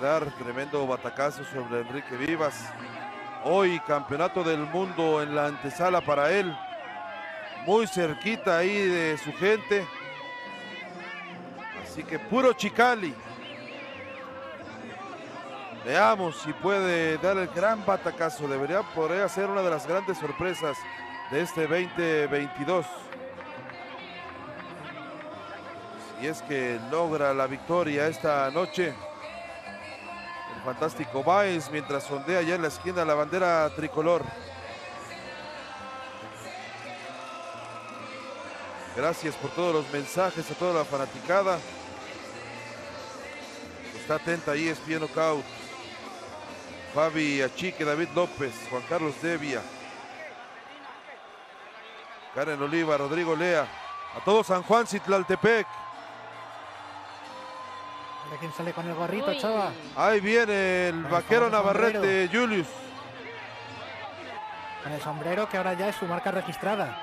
dar tremendo batacazo sobre Enrique Vivas. Hoy campeonato del mundo en la antesala para él. Muy cerquita ahí de su gente. Así que puro Chicali. Veamos si puede dar el gran batacazo. Debería poder ser una de las grandes sorpresas de este 2022. Si es que logra la victoria esta noche. Fantástico Baez mientras sondea ya en la esquina la bandera tricolor. Gracias por todos los mensajes a toda la fanaticada. Está atenta ahí, es Knockout. Fabi Achique, David López, Juan Carlos Devia, Karen Oliva, Rodrigo Lea, a todo San Juan Citlaltepec. Mira quién sale con el gorrito, chava. Ahí viene el Con vaquero Navarrete, Julius. Con el sombrero que ahora ya es su marca registrada.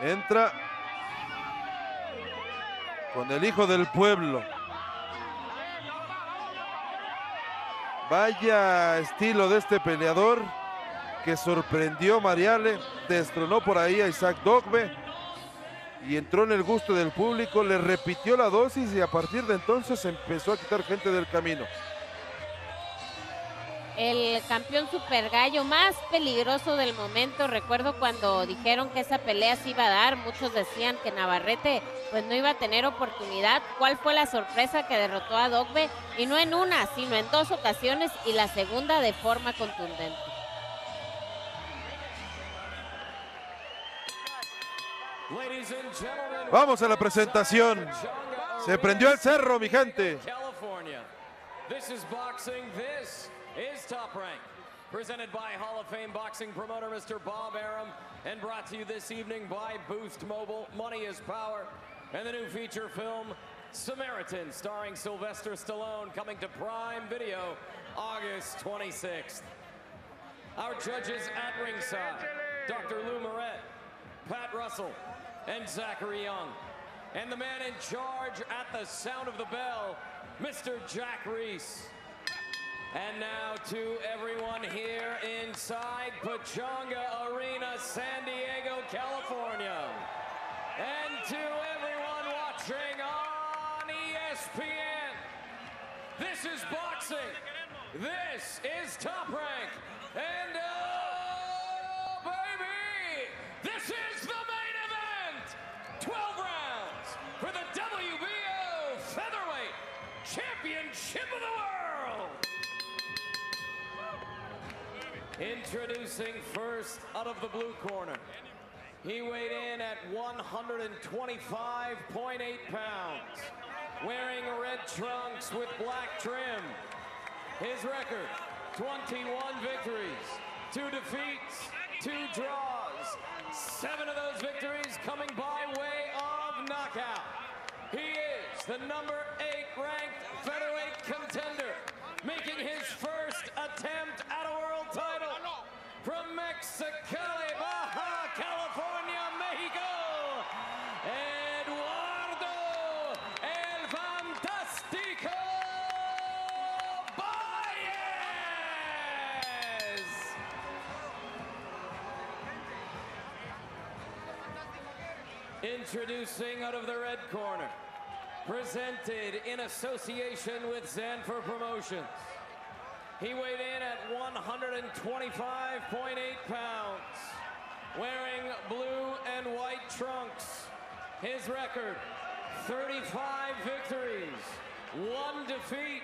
Entra con el hijo del pueblo. Vaya estilo de este peleador que sorprendió a Mariale, destronó por ahí a Isaac Dogbe y entró en el gusto del público, le repitió la dosis y a partir de entonces empezó a quitar gente del camino. el campeón super gallo más peligroso del momento. Recuerdo cuando dijeron que esa pelea se iba a dar, muchos decían que Navarrete pues no iba a tener oportunidad. ¿Cuál fue la sorpresa que derrotó a Dogbe? Y no en una, sino en dos ocasiones y la segunda de forma contundente. Vamos a la presentación. Se prendió el cerro, mi gente. This is boxing. This is Top Rank. Presented by Hall of Fame boxing promoter Mr. Bob Arum and brought to you this evening by Boost Mobile. Money is power. And the new feature film Samaritan starring Sylvester Stallone coming to Prime Video August 26th. Our judges at ringside, Dr. Lou Moret, Pat Russell, and Zachary Young. And the man in charge at the sound of the bell, Mr. Jack Reese. And now to everyone here inside Pachanga Arena, San Diego, California. And to everyone watching on ESPN. This is boxing. This is Top Rank. And oh, Introducing first out of the blue corner. He weighed in at 125.8 pounds, wearing red trunks with black trim. His record 21 victories, two defeats, two draws. Seven of those victories coming by way of knockout. He is the number eight ranked featherweight contender, making his first attempt Mexicali, Baja California, Mexico. Eduardo El Fantástico Baez. Introducing out of the red corner, presented in association with Zanfer Promotions. He weighed in at 125.8 pounds, wearing blue and white trunks. His record 35 victories, one defeat,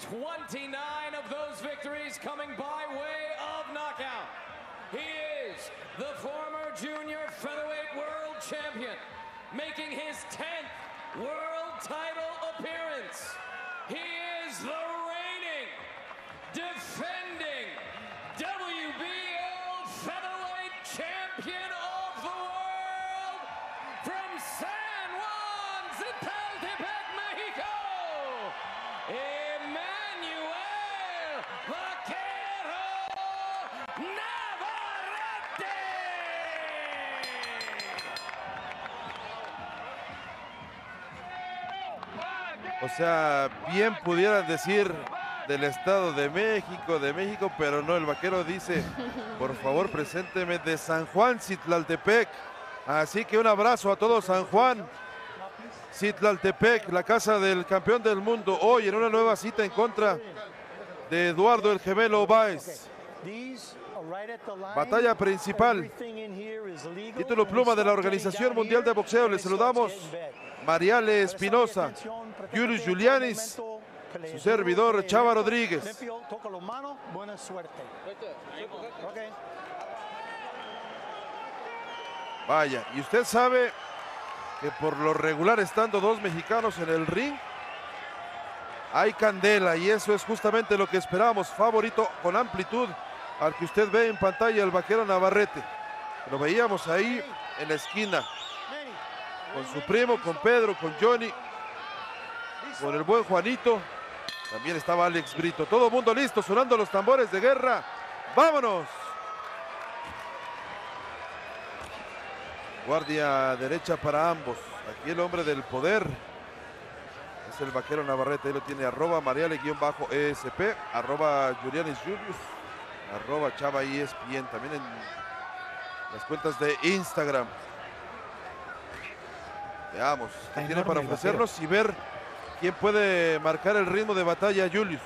29 of those victories coming by way of knockout. He is the former junior featherweight world champion, making his 10th world title appearance. He is the sea, bien pudieran decir del Estado de México, de México, pero no, el vaquero dice, por favor, presénteme de San Juan, Citlaltepec. Así que un abrazo a todo San Juan, Citlaltepec, la casa del campeón del mundo, hoy en una nueva cita en contra de Eduardo el Gemelo Báez. Batalla principal. Título pluma de la Organización Mundial de Boxeo. Le saludamos Mariale Espinosa, Julius Julianis, su servidor Chava Rodríguez. Vaya, y usted sabe que por lo regular estando dos mexicanos en el ring, hay candela y eso es justamente lo que esperamos. Favorito con amplitud al que usted ve en pantalla, el vaquero Navarrete. Lo veíamos ahí en la esquina, con su primo, con Pedro, con Johnny, con el buen Juanito. También estaba Alex Brito. Todo el mundo listo, sonando los tambores de guerra. ¡Vámonos! Guardia derecha para ambos. Aquí el hombre del poder es el vaquero Navarrete. Ahí lo tiene arroba mariale-esp, arroba Julianis Julius, arroba Chava ESPN. También en las cuentas de Instagram. Veamos qué tiene para ofrecernos y ver quién puede marcar el ritmo de batalla Julius.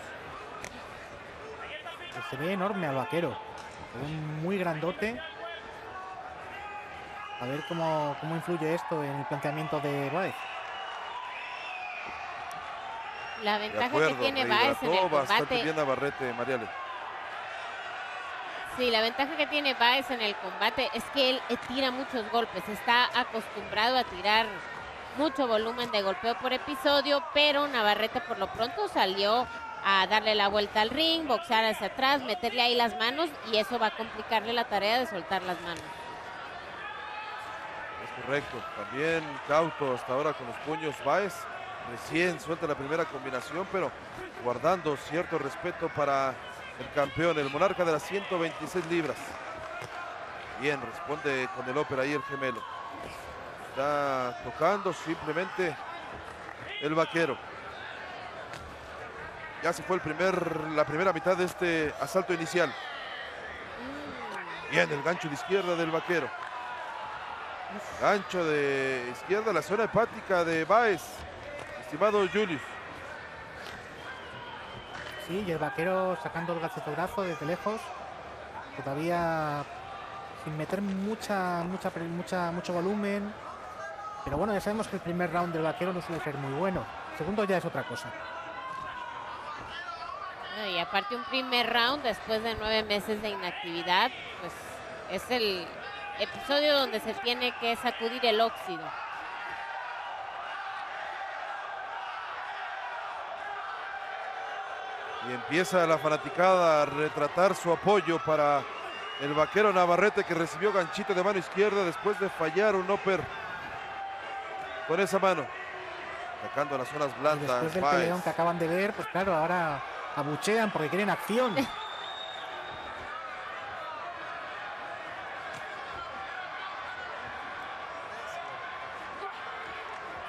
Se ve enorme al vaquero. Un muy grandote. A ver cómo, cómo influye esto en el planteamiento de Baez. La ventaja que tiene Baez en el bastante bien Navarrete, Mariale. Sí, la ventaja que tiene Baez en el combate es que él tira muchos golpes, está acostumbrado a tirar mucho volumen de golpeo por episodio, pero Navarrete por lo pronto salió a darle la vuelta al ring, boxear hacia atrás, meterle ahí las manos y eso va a complicarle la tarea de soltar las manos. Es correcto, también cauto hasta ahora con los puños Baez, recién suelta la primera combinación, pero guardando cierto respeto para el campeón, el monarca de las 126 libras. Bien, responde con el ópera ahí el gemelo. Está tocando simplemente el vaquero. Ya se fue el primer, la primera mitad de este asalto inicial. Bien, el gancho de izquierda del vaquero. Gancho de izquierda, la zona hepática de Baez. Estimado Julius. Sí, y el vaquero sacando el brazo desde lejos. Todavía sin meter mucha, mucha, mucha, mucho volumen. Pero bueno, ya sabemos que el primer round del vaquero no suele ser muy bueno. El segundo ya es otra cosa. Y aparte un primer round después de nueve meses de inactividad, pues es el episodio donde se tiene que sacudir el óxido. Y empieza la fanaticada a retratar su apoyo para el vaquero Navarrete que recibió ganchito de mano izquierda después de fallar un upper con esa mano. Atacando las zonas blandas. Después del peleón que acaban de ver, pues claro, ahora abuchean porque quieren acción.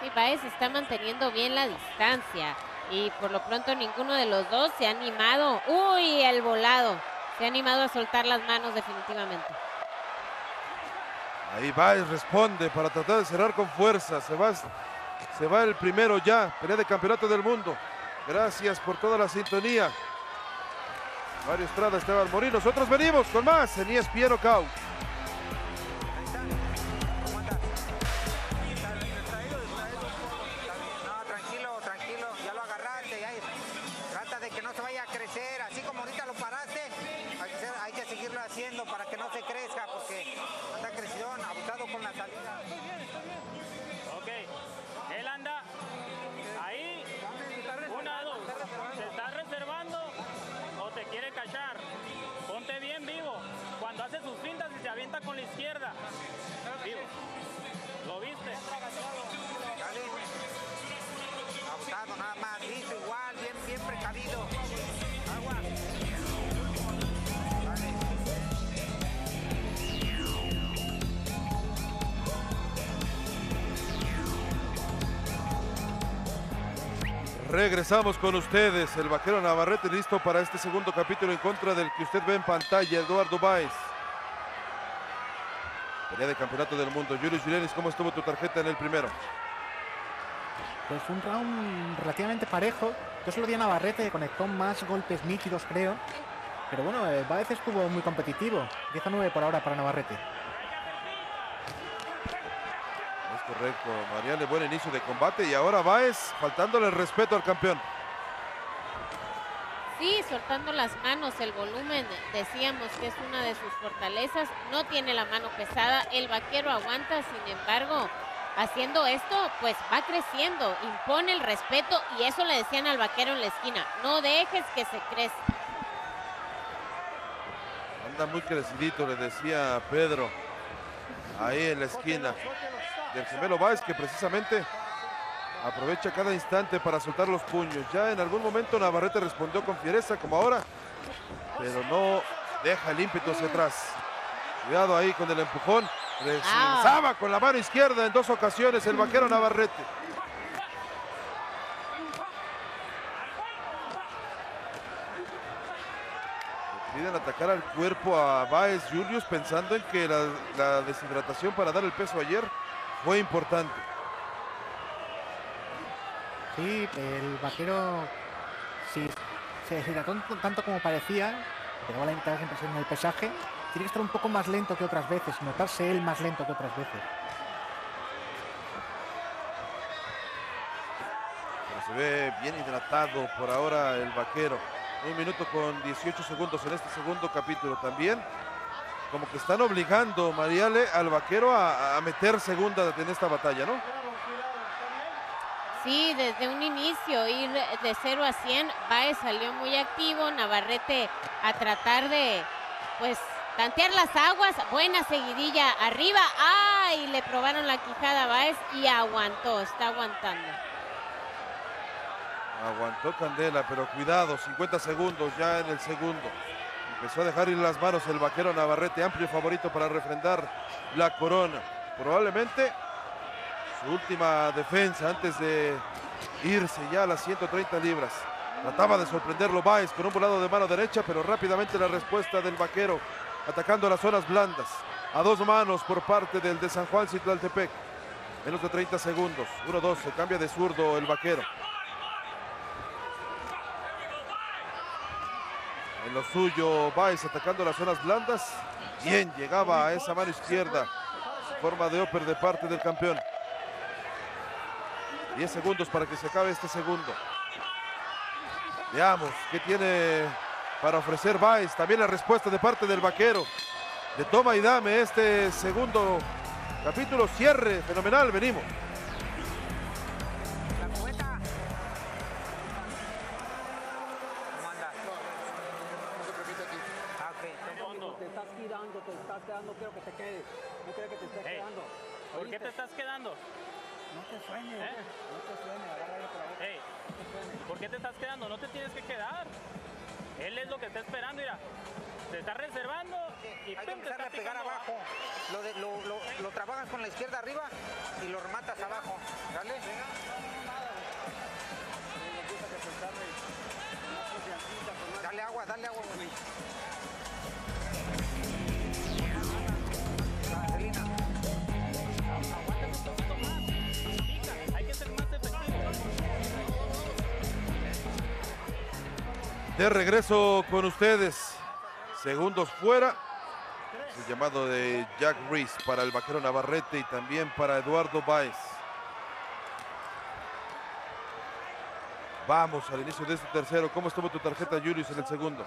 Sí, Baez está manteniendo bien la distancia y por lo pronto ninguno de los dos se ha animado. Uy, el volado. Se ha animado a soltar las manos definitivamente. Ahí Baez responde para tratar de cerrar con fuerza. Se va, se va el primero ya. Pelea de campeonato del mundo. Gracias por toda la sintonía. Mario Estrada, Esteban Morín. Nosotros venimos con más en ESPN Knockout. Regresamos con ustedes, el vaquero Navarrete listo para este segundo capítulo en contra del que usted ve en pantalla, Eduardo Baez. Pelea de campeonato del mundo. Julius Julianis, ¿cómo estuvo tu tarjeta en el primero? Pues un round relativamente parejo. Yo solo di a Navarrete, conectó más golpes nítidos, creo. Pero bueno, eh, Baez estuvo muy competitivo. 10 a 9 por ahora para Navarrete. Es correcto, Mariale, buen inicio de combate y ahora Baez faltándole el respeto al campeón. Sí, soltando las manos, el volumen, decíamos que es una de sus fortalezas. No tiene la mano pesada, el vaquero aguanta, sin embargo, haciendo esto, pues va creciendo, impone el respeto y eso le decían al vaquero en la esquina. No dejes que se crezca. Anda muy crecidito, le decía Pedro, ahí en la esquina del gemelo Báez, que precisamente aprovecha cada instante para soltar los puños. Ya en algún momento Navarrete respondió con fiereza, como ahora, pero no deja el ímpetu hacia atrás. Cuidado ahí con el empujón. Regresaba con la mano izquierda en dos ocasiones el vaquero Navarrete. Piden atacar al cuerpo a Baez Julius pensando en que la deshidratación para dar el peso ayer fue importante. Sí, el vaquero sí, se deshidrató tanto como parecía, pero la impresión en el pesaje. Tiene que estar un poco más lento que otras veces, notarse él más lento que otras veces. Pero se ve bien hidratado por ahora el vaquero. Un minuto con 18 segundos en este segundo capítulo también. Como que están obligando, Mariale, al vaquero a, a meter segunda en esta batalla, ¿no? Sí, desde un inicio, ir de 0 a 100, Baez salió muy activo, Navarrete a tratar de, pues, tantear las aguas, buena seguidilla arriba, ¡ay! Le probaron la quijada a Baez y aguantó, está aguantando. Aguantó Candela, pero cuidado, 50 segundos ya en el segundo. Empezó a dejar ir las manos el vaquero Navarrete, amplio favorito para refrendar la corona. Probablemente su última defensa antes de irse ya a las 130 libras. Trataba de sorprenderlo Baez con un volado de mano derecha, pero rápidamente la respuesta del vaquero, atacando las zonas blandas. A dos manos por parte del de San Juan Citlaltepec. Menos de 30 segundos. 1-2, se cambia de zurdo el vaquero. Lo suyo, Baez atacando las zonas blandas. Bien, llegaba a esa mano izquierda. Forma de upper de parte del campeón. 10 segundos para que se acabe este segundo. Veamos qué tiene para ofrecer Baez. También la respuesta de parte del vaquero. De toma y dame este segundo capítulo. Cierre fenomenal. Venimos. Quedando, te estás quedando, quiero que te quedes. No quiero que te estés Ey, quedando. ¿Por qué ¿Oíste? te estás quedando? No te sueñes, ¿Eh? no te sueñes, agárralo por boca. Ey, ¿por qué te estás quedando? No te tienes que quedar. Él es lo que está esperando, mira. Te está reservando y Hay que empezar a pegar picando abajo. Lo, de- lo, lo, lo trabajas con la izquierda arriba y lo rematas abajo. ¿Sale? Dale agua, dale agua, güey. De regreso con ustedes. Segundos fuera. El llamado de Jack Reese para el vaquero Navarrete y también para Eduardo Baez. Vamos al inicio de este tercero. ¿Cómo estuvo tu tarjeta, Julius, en el segundo?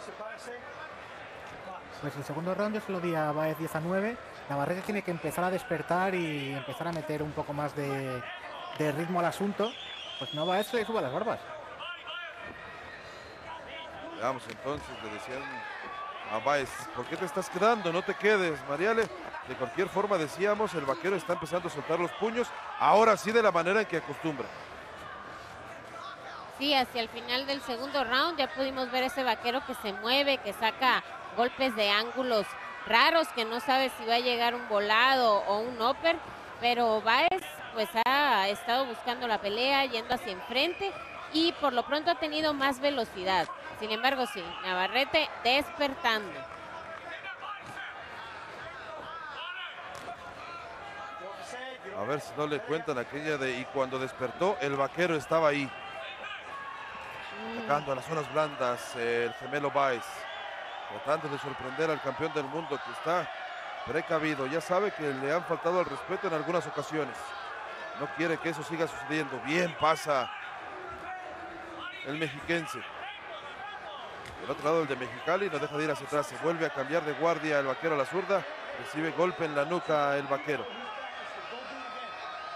Pues el segundo round yo se lo di a Baez 10 a 9. Navarrete tiene que empezar a despertar y empezar a meter un poco más de, de ritmo al asunto. Pues no Baez se le suba las barbas. Veamos entonces, le decían a Baez, ¿por qué te estás quedando? No te quedes, Mariale. De cualquier forma, decíamos, el vaquero está empezando a soltar los puños. Ahora sí de la manera en que acostumbra. Sí, hacia el final del segundo round ya pudimos ver ese vaquero que se mueve, que saca golpes de ángulos raros, que no sabe si va a llegar un volado o un upper, pero Baez pues ha estado buscando la pelea, yendo hacia enfrente y por lo pronto ha tenido más velocidad. Sin embargo, sí, Navarrete despertando. A ver si no le cuentan aquella de y cuando despertó el vaquero estaba ahí. Atacando a las zonas blandas el gemelo Baez. Tratando de sorprender al campeón del mundo que está precavido. Ya sabe que le han faltado al respeto en algunas ocasiones. No quiere que eso siga sucediendo. Bien pasa el mexiquense. Del otro lado el de Mexicali no deja de ir hacia atrás. Se vuelve a cambiar de guardia el vaquero a la zurda. Recibe golpe en la nuca el vaquero.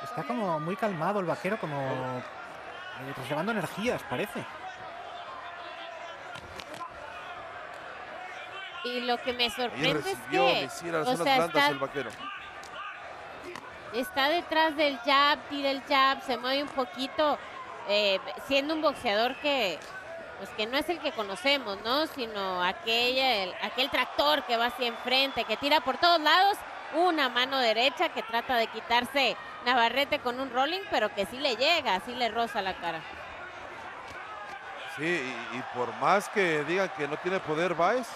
Está como muy calmado el vaquero, como eh, reservando energías, parece. Y lo que me sorprende es que o sea, está, el vaquero. está detrás del jab, tira el jab, se mueve un poquito, eh, siendo un boxeador que pues que no es el que conocemos, ¿no? Sino aquella, el- aquel tractor que va hacia enfrente, que tira por todos lados, una mano derecha que trata de quitarse Navarrete con un rolling, pero que sí le llega, sí le roza la cara. Sí, y, y por más que digan que no tiene poder Baez,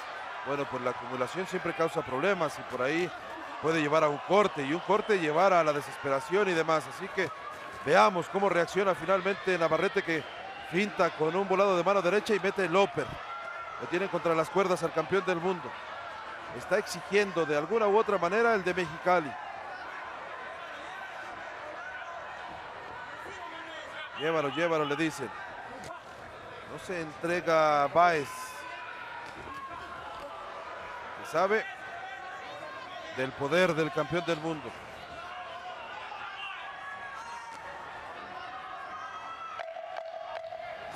bueno, pues la acumulación siempre causa problemas y por ahí puede llevar a un corte y un corte llevar a la desesperación y demás. Así que veamos cómo reacciona finalmente Navarrete que finta con un volado de mano derecha y mete el upper. Lo tienen contra las cuerdas al campeón del mundo. Está exigiendo de alguna u otra manera el de Mexicali. Llévalo, llévalo, le dicen. No se entrega Baez. Sabe del poder del campeón del mundo.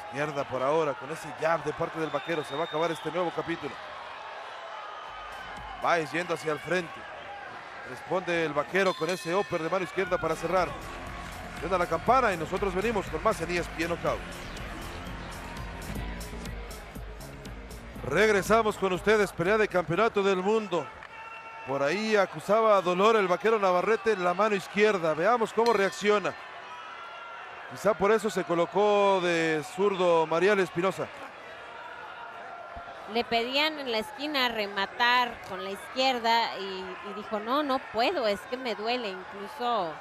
Izquierda por ahora con ese jab de parte del vaquero. Se va a acabar este nuevo capítulo. Baez yendo hacia el frente. Responde el vaquero con ese upper de mano izquierda para cerrar. Suena la campana y nosotros venimos con más en ESPN Knockout. Regresamos con ustedes, pelea de campeonato del mundo. Por ahí acusaba dolor el vaquero Navarrete en la mano izquierda. Veamos cómo reacciona. Quizá por eso se colocó de zurdo Marial Espinosa. Le pedían en la esquina rematar con la izquierda y, y dijo, no, no puedo, es que me duele. Incluso,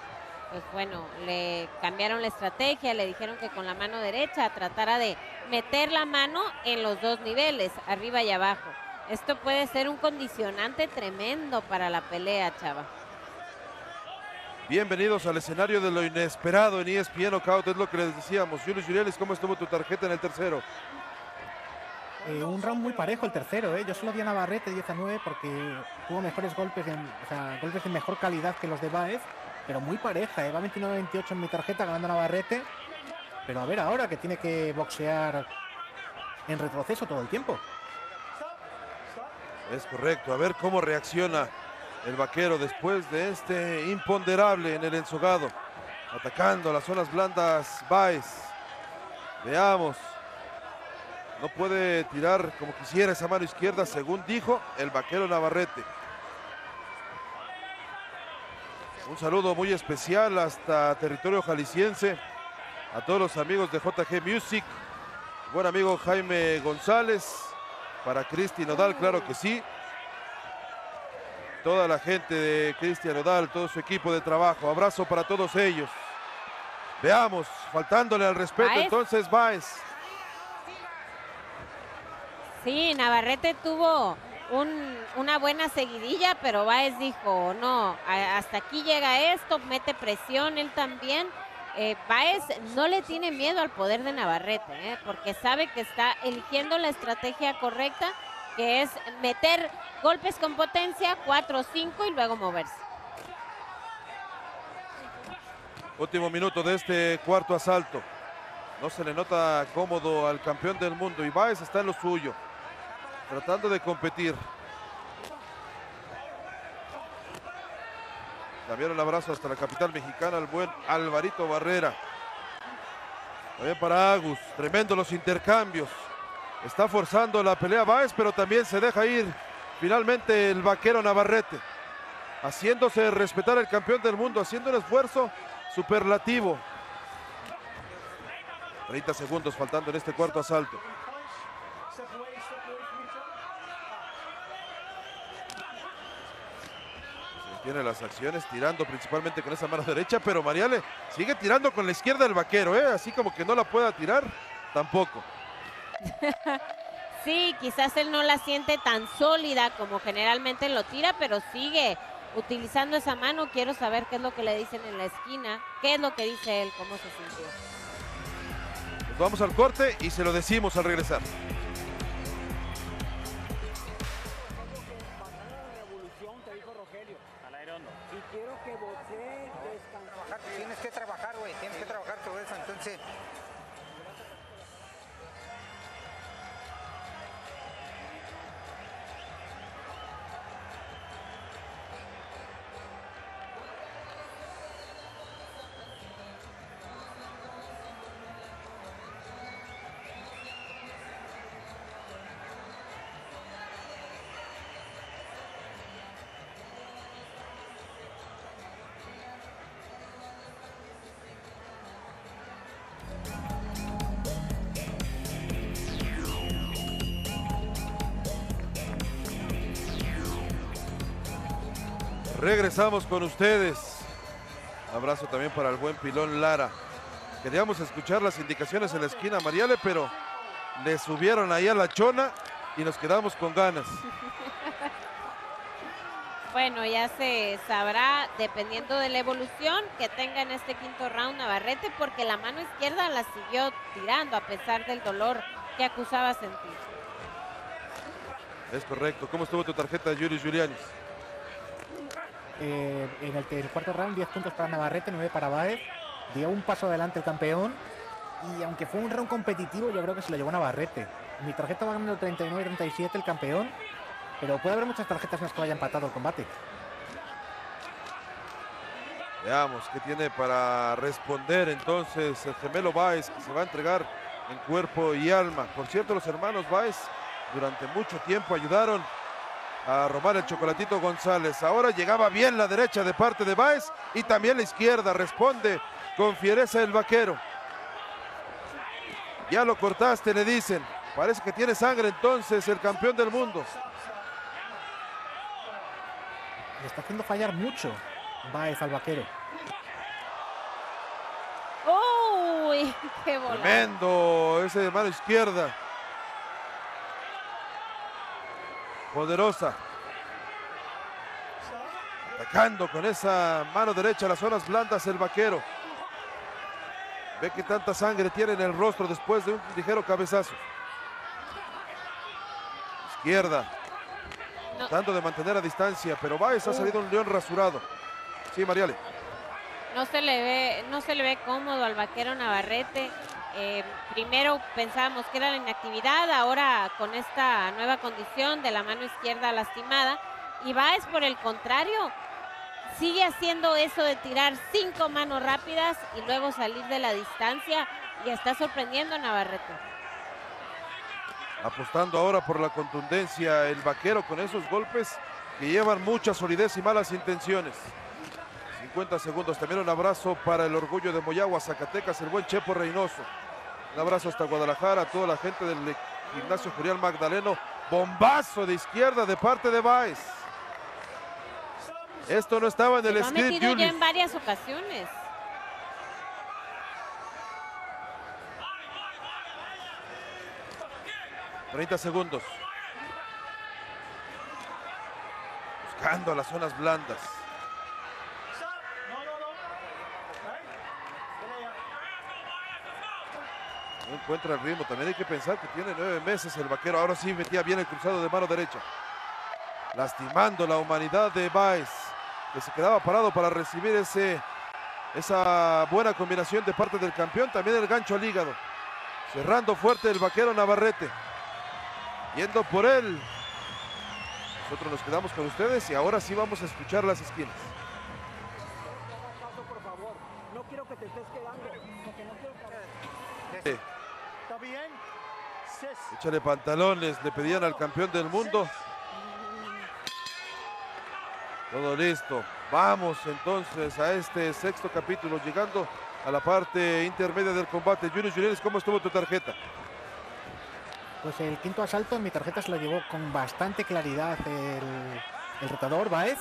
pues bueno, le cambiaron la estrategia, le dijeron que con la mano derecha tratara de meter la mano en los dos niveles, arriba y abajo. Esto puede ser un condicionante tremendo para la pelea, chava. Bienvenidos al escenario de lo inesperado en ESPN Knockout, es lo que les decíamos. Julio Jurielis, ¿cómo estuvo tu tarjeta en el tercero? Eh, un round muy parejo el tercero, ¿eh? Yo solo di a Navarrete 10 a 9 porque tuvo mejores golpes, en, o sea, golpes de mejor calidad que los de Baez, pero muy pareja, ¿eh? Va 29-28 en mi tarjeta ganando Navarrete. Pero a ver ahora que tiene que boxear en retroceso todo el tiempo. Es correcto, a ver cómo reacciona el vaquero después de este imponderable en el ensogado. Atacando las zonas blandas Baez. Veamos. No puede tirar como quisiera esa mano izquierda, según dijo el vaquero Navarrete. Un saludo muy especial hasta territorio jalisciense. A todos los amigos de JG Music. Buen amigo Jaime González. Para Cristi Nodal, claro que sí. Toda la gente de Cristian Nodal, todo su equipo de trabajo. Abrazo para todos ellos. Veamos, faltándole al respeto Baez. entonces Baez. Sí, Navarrete tuvo un- una buena seguidilla, pero Baez dijo, no, hasta aquí llega esto, mete presión él también. Eh, Baez no le tiene miedo al poder de Navarrete, ¿eh? porque sabe que está eligiendo la estrategia correcta, que es meter golpes con potencia, 4 o 5 y luego moverse. Último minuto de este cuarto asalto. No se le nota cómodo al campeón del mundo y Baez está en lo suyo, tratando de competir. También un abrazo hasta la capital mexicana al buen Alvarito Barrera. También para Agus, tremendo los intercambios. Está forzando la pelea Baez, pero también se deja ir finalmente el vaquero Navarrete. Haciéndose respetar el campeón del mundo, haciendo un esfuerzo superlativo. 30 segundos faltando en este cuarto asalto. Tiene las acciones tirando principalmente con esa mano derecha, pero Mariale sigue tirando con la izquierda del vaquero, ¿eh? así como que no la pueda tirar, tampoco. Sí, quizás él no la siente tan sólida como generalmente lo tira, pero sigue utilizando esa mano. Quiero saber qué es lo que le dicen en la esquina, qué es lo que dice él, cómo se sintió. Nos vamos al corte y se lo decimos al regresar. Regresamos con ustedes. Abrazo también para el buen pilón Lara. Queríamos escuchar las indicaciones en la esquina Mariale, pero le subieron ahí a la chona y nos quedamos con ganas. Bueno, ya se sabrá, dependiendo de la evolución que tenga en este quinto round Navarrete, porque la mano izquierda la siguió tirando a pesar del dolor que acusaba sentir. Es correcto. ¿Cómo estuvo tu tarjeta, Yuri Julianis? Eh, en el, cuarto round, 10 puntos para Navarrete, 9 para Baez. Dio un paso adelante el campeón. Y aunque fue un round competitivo, yo creo que se lo llevó Navarrete. Mi tarjeta va ganando 39-37 el campeón. Pero puede haber muchas tarjetas en las que vaya empatado el combate. Veamos qué tiene para responder entonces el gemelo Baez, que se va a entregar en cuerpo y alma. Por cierto, los hermanos Baez durante mucho tiempo ayudaron a robar el chocolatito González. Ahora llegaba bien la derecha de parte de Baez y también la izquierda. Responde con fiereza el vaquero. Ya lo cortaste, le dicen. Parece que tiene sangre entonces el campeón del mundo. Le está haciendo fallar mucho Baez al vaquero. ¡Uy! ¡Qué volada! Tremendo ese de mano izquierda. Poderosa. Atacando con esa mano derecha las zonas blandas el vaquero. Ve que tanta sangre tiene en el rostro después de un ligero cabezazo. Izquierda. Tratando de mantener a distancia, pero Baez ha salido un león rasurado. Sí, Mariale. No se le ve, no se le ve cómodo al vaquero Navarrete. Eh, primero pensábamos que era la inactividad, ahora con esta nueva condición de la mano izquierda lastimada. Y Baez, por el contrario, sigue haciendo eso de tirar cinco manos rápidas y luego salir de la distancia y está sorprendiendo a Navarrete. apostando ahora por la contundencia el vaquero con esos golpes que llevan mucha solidez y malas intenciones. 50 segundos, también un abrazo para el orgullo de Moyagua, Zacatecas, el buen Chepo Reynoso. Un abrazo hasta Guadalajara, a toda la gente del gimnasio Jurial Magdaleno. Bombazo de izquierda de parte de Baez. Esto no estaba en el ha script, metido ya en varias ocasiones. 30 segundos. Buscando las zonas blandas. Encuentra el ritmo. También hay que pensar que tiene nueve meses el vaquero. Ahora sí metía bien el cruzado de mano derecha. Lastimando la humanidad de Baez. Que se quedaba parado para recibir ese, esa buena combinación de parte del campeón. También el gancho al hígado. Cerrando fuerte el vaquero Navarrete. Yendo por él. Nosotros nos quedamos con ustedes y ahora sí vamos a escuchar las esquinas. Paso, por favor. No quiero que te estés quedando. Porque no quiero que... Eh, ¿Está bien? Ses- Échale pantalones, le pedían al campeón del mundo. Todo listo. Vamos entonces a este sexto capítulo, llegando a la parte intermedia del combate. Julius Julianis, ¿cómo estuvo tu tarjeta? Pues el quinto asalto en mi tarjeta se lo llevó con bastante claridad el, el rotador Baez,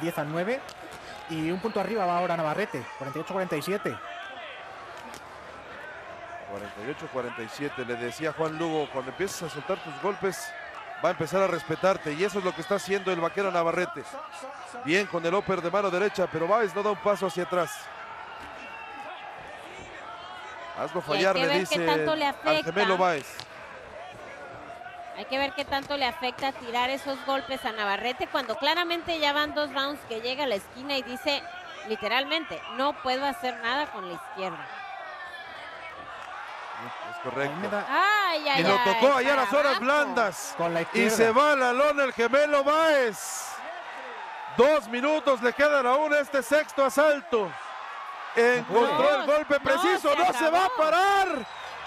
10 al 9. Y un punto arriba va ahora Navarrete, 48-47. 48-47. Le decía Juan Lugo, cuando empiezas a soltar tus golpes, va a empezar a respetarte. Y eso es lo que está haciendo el vaquero Navarrete. Bien con el upper de mano derecha, pero Baez no da un paso hacia atrás. Hazlo fallar, le dice al gemelo Baez. Hay que ver qué tanto le afecta tirar esos golpes a Navarrete cuando claramente ya van dos rounds que llega a la esquina y dice literalmente, no puedo hacer nada con la izquierda. Es A correcto. mí me da- Ay, ay, Y lo ay, tocó allá a las horas abajo. blandas. con la Y se va a la lona el gemelo Baez. Dos minutos le quedan aún este sexto asalto. Encontró No, el golpe no, preciso, se no se va a parar.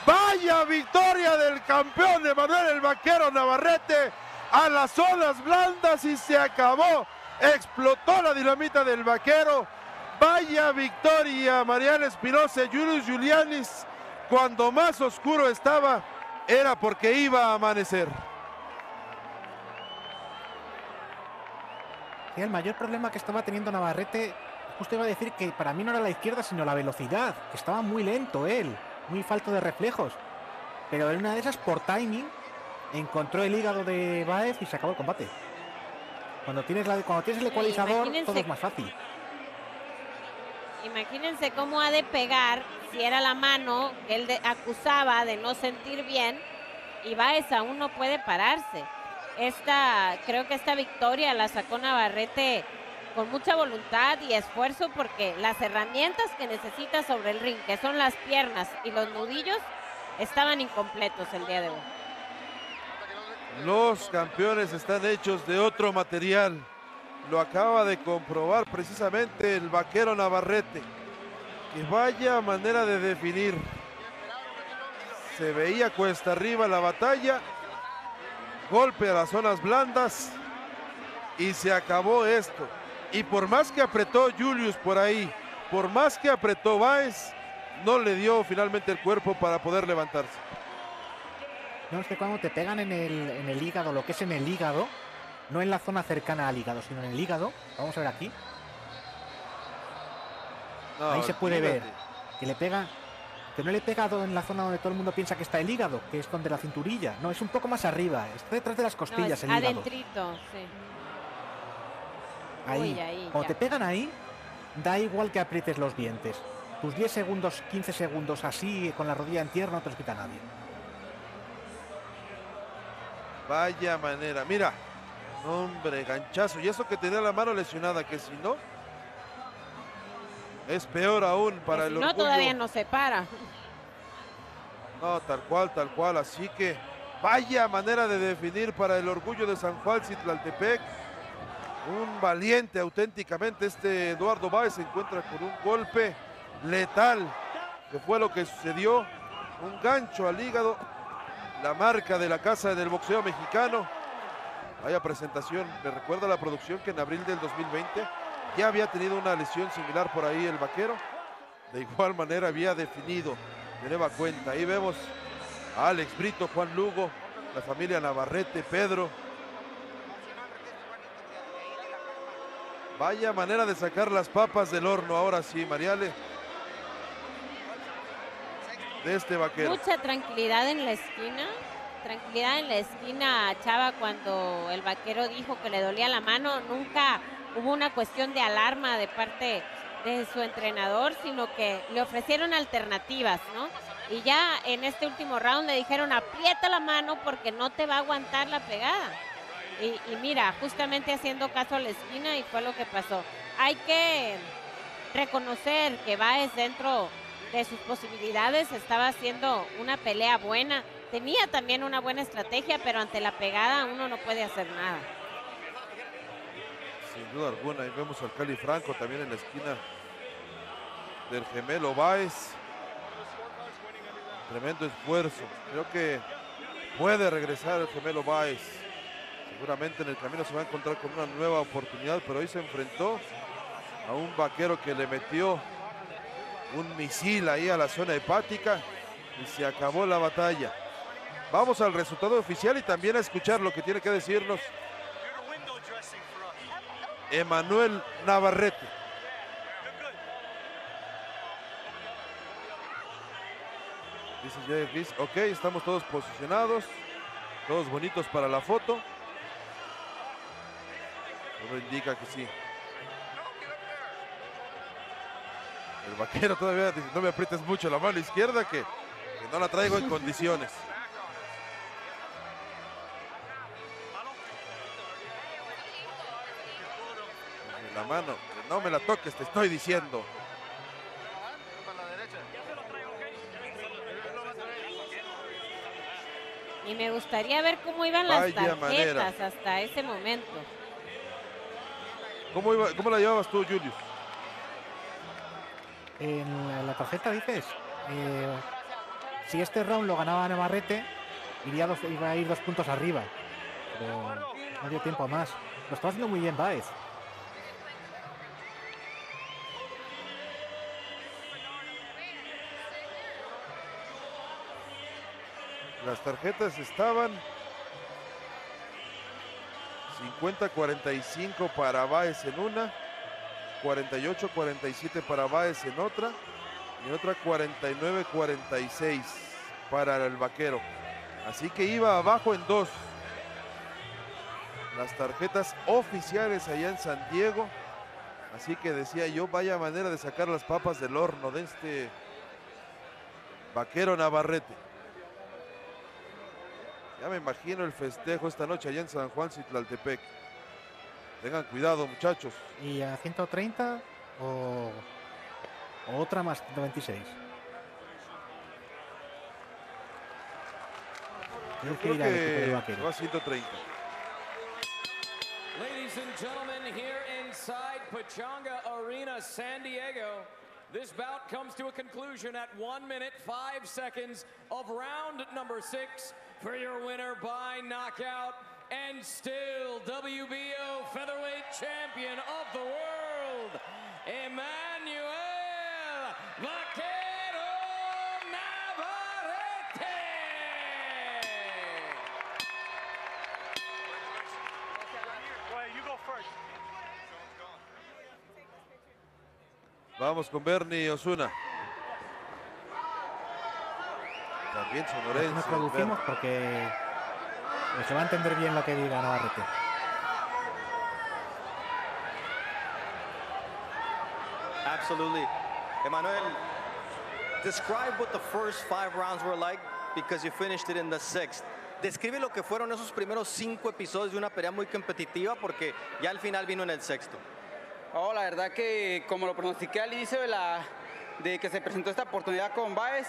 Vaya victoria del campeón de Manuel el Vaquero Navarrete a las olas blandas y se acabó. Explotó la dinamita del Vaquero. Vaya victoria, Mariana Espinosa, Julius Julianis. Cuando más oscuro estaba, era porque iba a amanecer. Sí, el mayor problema que estaba teniendo Navarrete, justo iba a decir que para mí no era la izquierda, sino la velocidad. que Estaba muy lento él, muy falto de reflejos. Pero en una de esas, por timing, encontró el hígado de Baez y se acabó el combate. Cuando tienes, la, cuando tienes el ecualizador, imagínense. todo es más fácil. Imagínense cómo ha de pegar si era la mano que él acusaba de no sentir bien y Baez aún no puede pararse. Esta, creo que esta victoria la sacó Navarrete con mucha voluntad y esfuerzo porque las herramientas que necesita sobre el ring, que son las piernas y los nudillos, estaban incompletos el día de hoy. Los campeones están hechos de otro material. Lo acaba de comprobar precisamente el vaquero Navarrete. Que vaya manera de definir. Se veía cuesta arriba la batalla. Golpe a las zonas blandas. Y se acabó esto. Y por más que apretó Julius por ahí, por más que apretó Baez, no le dio finalmente el cuerpo para poder levantarse. No, es que cuando te pegan en el, en el hígado, lo que es en el hígado, no en la zona cercana al hígado, sino en el hígado, vamos a ver aquí, No, Ahí se puede ver. que le pega, que no le pega en la zona donde todo el mundo piensa que está el hígado, que es donde la cinturilla. No, es un poco más arriba, está detrás de las No, costillas es el hígado. adentrito, sí. Ahí. Uy, ahí, Cuando ya. te pegan ahí, da igual que aprietes los dientes. Tus 10 segundos, 15 segundos así, con la rodilla en tierra, no te los quita nadie. Vaya manera, mira. Hombre, ganchazo. Y eso que tenía la mano lesionada, que si no, es peor aún para Que el si no, orgullo. todavía no se para. No, tal cual, tal cual. Así que vaya manera de definir para el orgullo de San Juan Citlaltepec. Un valiente auténticamente. Este Eduardo Báez se encuentra con un golpe letal, que fue lo que sucedió. Un gancho al hígado. La marca de la casa del boxeo mexicano. Vaya presentación. Me recuerda la producción que en abril del 2020 ya había tenido una lesión similar por ahí el vaquero. De igual manera había definido de nueva cuenta. Ahí vemos a Alex Brito, Juan Lugo, la familia Navarrete, Pedro. Vaya manera de sacar las papas del horno ahora sí, Mariale. De este vaquero. Mucha tranquilidad en la esquina. Tranquilidad en la esquina, Chava, cuando el vaquero dijo que le dolía la mano. Nunca hubo una cuestión de alarma de parte de su entrenador, sino que le ofrecieron alternativas, ¿no? Y ya en este último round le dijeron aprieta la mano porque no te va a aguantar la pegada. Y, mira, justamente haciendo caso a la esquina y fue lo que pasó. Hay que reconocer que Baez dentro de sus posibilidades estaba haciendo una pelea buena. Tenía también una buena estrategia, pero ante la pegada uno no puede hacer nada. Sin duda alguna, ahí vemos al Cali Franco también en la esquina del gemelo Baez. Tremendo esfuerzo. Creo que puede regresar el gemelo Baez. Seguramente en el camino se va a encontrar con una nueva oportunidad, pero hoy se enfrentó a un vaquero que le metió un misil ahí a la zona hepática y se acabó la batalla. Vamos al resultado oficial y también a escuchar lo que tiene que decirnos Emanuel Navarrete. Dice Gris, ok, estamos todos posicionados, todos bonitos para la foto. Todo indica que sí. El vaquero todavía dice, no me aprietes mucho la mano izquierda que no la traigo en condiciones. La mano, no me la toques, te estoy diciendo. Y me gustaría ver cómo iban las tarjetas manera. hasta ese momento. ¿Cómo, iba- cómo la llevabas tú, Julius? En la, la tarjeta dices, eh, si este round lo ganaba Navarrete, iría dos- iba a ir dos puntos arriba. Pero no dio tiempo a más. Lo está haciendo muy bien Baez. Las tarjetas estaban 50-45 para Baez en una, 48-47 para Baez en otra y otra 49-46 para el vaquero. Así que iba abajo en dos. Las tarjetas oficiales allá en San Diego. Así que decía yo, vaya manera de sacar las papas del horno de este vaquero Navarrete. Ya me imagino el festejo esta noche allá en San Juan Citlaltepec. Tengan cuidado, muchachos. ¿Y a 130 o, o otra más 126? Creo que Creo que vaquero. va a 130. Ladies and gentlemen, here inside Pachanga Arena, San Diego, this bout comes to a conclusion at one minute, five seconds of round number six for your winner by knockout and still WBO featherweight champion of the world, Vamos con Bernie Osuna. También Nos sonorense. traducimos Bernie. porque pues, se va a entender bien lo que diga Navarrete. Absolutely. Emmanuel, describe what the first five rounds were like because you finished it in the sixth. Describe lo que fueron esos primeros cinco episodios de una pelea muy competitiva porque ya al final vino en el sexto. Oh, la verdad que como lo pronostiqué al inicio de, la, de que se presentó esta oportunidad con Baez,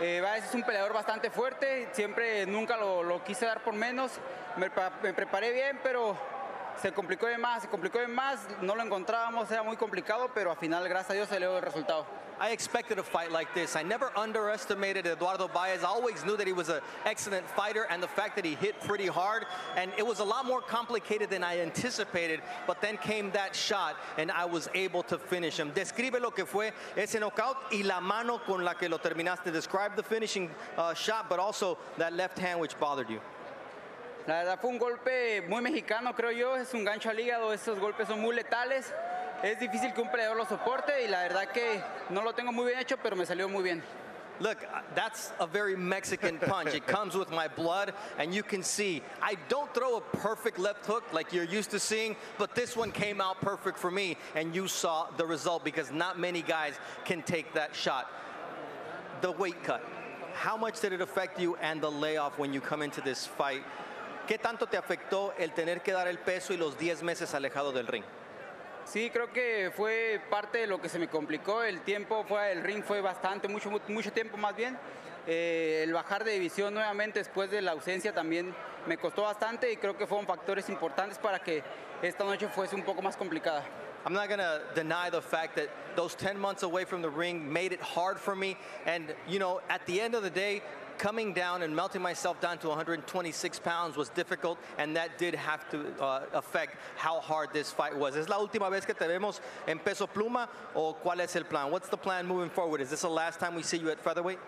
eh, Baez es un peleador bastante fuerte, siempre nunca lo, lo quise dar por menos, me, pa- me preparé bien, pero se complicó de más, se complicó de más, no lo encontrábamos, era muy complicado, pero al final, gracias a Dios, se le dio el resultado. I expected a fight like this. I never underestimated Eduardo Baez. I always knew that he was an excellent fighter and the fact that he hit pretty hard. And it was a lot more complicated than I anticipated. But then came that shot and I was able to finish him. Describe lo que fue ese knockout y la mano con la que lo terminaste. Describe the finishing uh, shot, but also that left hand which bothered you. La verdad fue un golpe muy mexicano, creo yo, es un gancho al hígado, esos golpes son muy letales. Es difícil que un peleador lo soporte y la verdad que no lo tengo muy bien hecho, pero me salió muy bien. Look, uh, that's a very Mexican punch. It comes with my blood, and you can see I don't throw a perfect left hook like you're used to seeing, but this one came out perfect for me, and you saw the result because not many guys can take that shot. The weight cut. How much did it affect you and the layoff when you come into this fight? ¿Qué tanto te afectó el tener que dar el peso y los 10 meses alejado del ring? Sí, creo que fue parte de lo que se me complicó. El tiempo fuera del ring fue bastante, mucho, mu- mucho tiempo más bien. Eh, el bajar de división nuevamente después de la ausencia también me costó bastante y creo que fueron factores importantes para que esta noche fuese un poco más complicada. I'm not gonna deny the fact that those 10 months away from the ring made it hard for me. And, you know, at the end of the day, coming down and melting myself down to 126 pounds was difficult, and that did have to uh, affect how hard this fight was. ¿Es la última vez que te vemos en peso pluma o cuál es el plan? What's the plan moving forward? Is this the last time we see you at featherweight?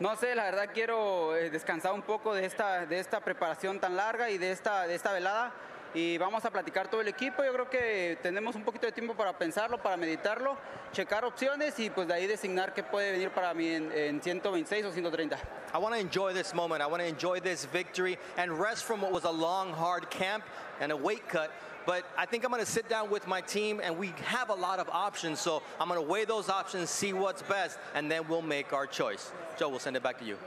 No sé, la verdad quiero eh, descansar un poco de esta, de esta preparación tan larga y de esta, de esta velada. Y vamos a platicar todo el equipo. Yo creo que tenemos un poquito de tiempo para pensarlo, para meditarlo, checar opciones y pues de ahí designar qué puede venir para mí en, en 126 o 130. I want to enjoy this moment. I want to enjoy this victory and rest from what was a long, hard camp and a weight cut. But I think I'm going to sit down with my team, and we have a lot of options. So I'm going to weigh those options, see what's best, and then we'll make our choice. Joe, we'll send it back to you.